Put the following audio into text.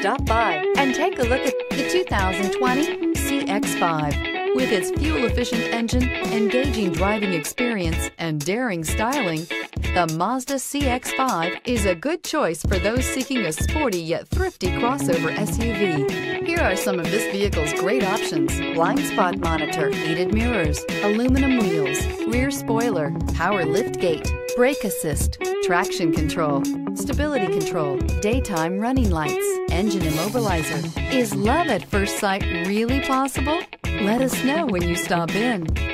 Stop by and take a look at the 2020 CX-5. With its fuel-efficient engine, engaging driving experience, and daring styling, the Mazda CX-5 is a good choice for those seeking a sporty yet thrifty crossover SUV. Here are some of this vehicle's great options. Blind spot monitor, heated mirrors, aluminum wheels, rear spoiler, power lift gate, brake assist, traction control, stability control, daytime running lights, engine immobilizer. Is love at first sight really possible? Let us know when you stop in.